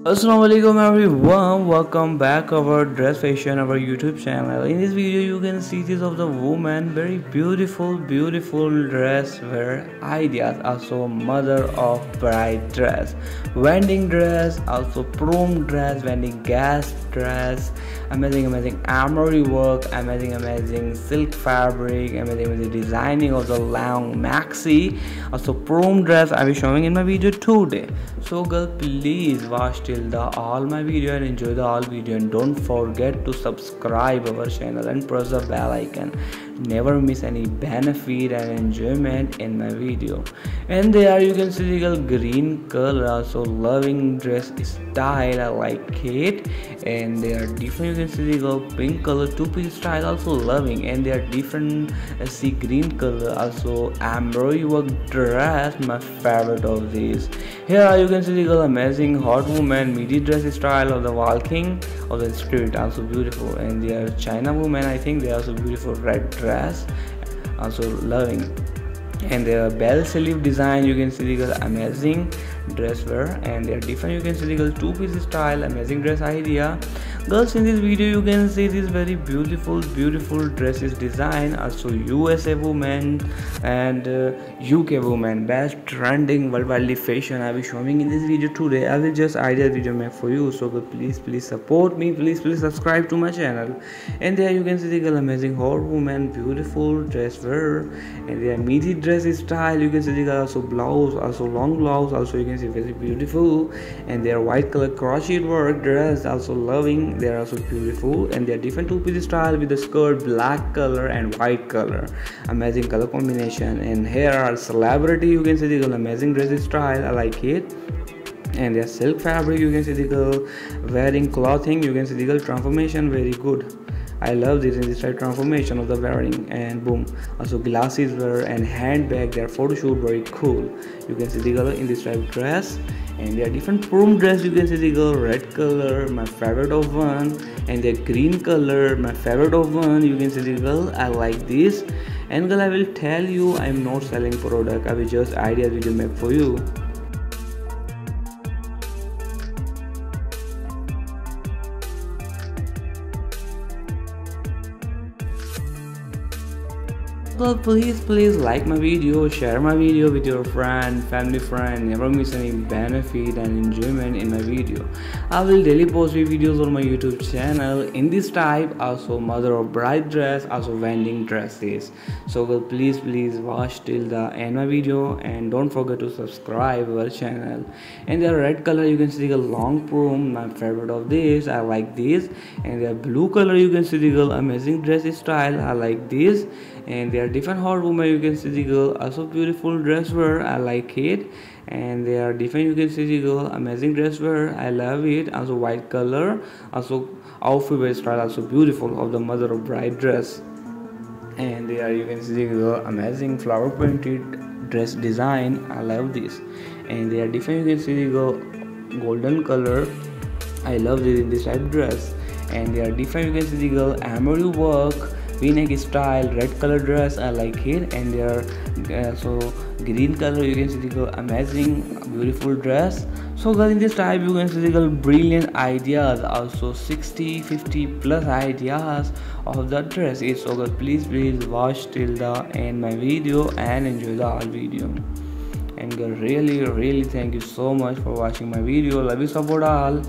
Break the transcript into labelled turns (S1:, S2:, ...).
S1: Assalamualaikum everyone. Welcome back our dress fashion our youtube channel. In this video you can see this of the woman very beautiful beautiful dress wear ideas also mother of bride dress. Wedding dress also prom dress wedding guest dress amazing amazing emery work amazing amazing silk fabric amazing amazing designing of the long maxi also prom dress i will be showing in my video today. So girl please watch till the all my video and enjoy the all video and don't forget to subscribe our channel and press the bell icon never miss any benefit and enjoyment in my video. And there you can see the green color also loving dress style i like it. And they are different you can see the pink color two-piece style also loving. And they are different uh, see green color also embroidery work dress my favorite of these. Here you can see the amazing hot woman midi dress style of the walking of the street also beautiful. And they are china woman i think they are so beautiful red dress dress also loving and the bell sleeve design you can see the amazing dress wear and they are different you can see the two piece style amazing dress idea. Girls in this video you can see this very beautiful beautiful dresses design also usa woman and uh, uk woman. Best trending worldwide fashion i will be showing in this video today. I will just idea video make for you so please please support me please please subscribe to my channel. And there you can see the amazing hot woman beautiful dress wear and there midi dress style you can see the also blouse also long blouse also you can see very beautiful. And their white color crochet work dress also loving. They are also beautiful. And they are different two-piece style with the skirt black color and white color. Amazing color combination. And here are celebrity you can see the amazing dress style. I like it. And their silk fabric you can see the girl wearing clothing you can see the girl transformation very good I love this in this type transformation of the wearing and boom. Also glasses were and handbag their photo shoot very cool. You can see the color in this type dress. And there are different prom dress you can see the girl red color my favorite of one. And the green color my favorite of one you can see the girl i like this. And girl i will tell you i'm not selling product. I will just ideas video make for you well please please like my video share my video with your friend family friend. Never miss any benefit and enjoyment in my video. I will daily post videos on my youtube channel. In this type also mother of bride dress also vending dresses. So well please please watch till the end my video and don't forget to subscribe our channel. And the red color you can see the long prom my favorite of this. I like this. And the blue color you can see the amazing dress style. I like this and there are different hot women you can see the girl also beautiful dress wear i like it. And they are different you can see the girl amazing dress wear i love it. Also white color also outfit style also beautiful of the mother of bride dress. And there you can see the girl amazing flower printed dress design i love this. And they are different you can see the girl golden color i love this in this type dress. And they are different you can see the girl emery work v-neck style red color dress i like it. And they are uh, so green color you can see the amazing beautiful dress. So guys in this type you can see the brilliant ideas also 60 50 plus ideas of the dress. It's so guys please please watch till the end my video and enjoy the whole video. And girl really really thank you so much for watching my video. Love you support all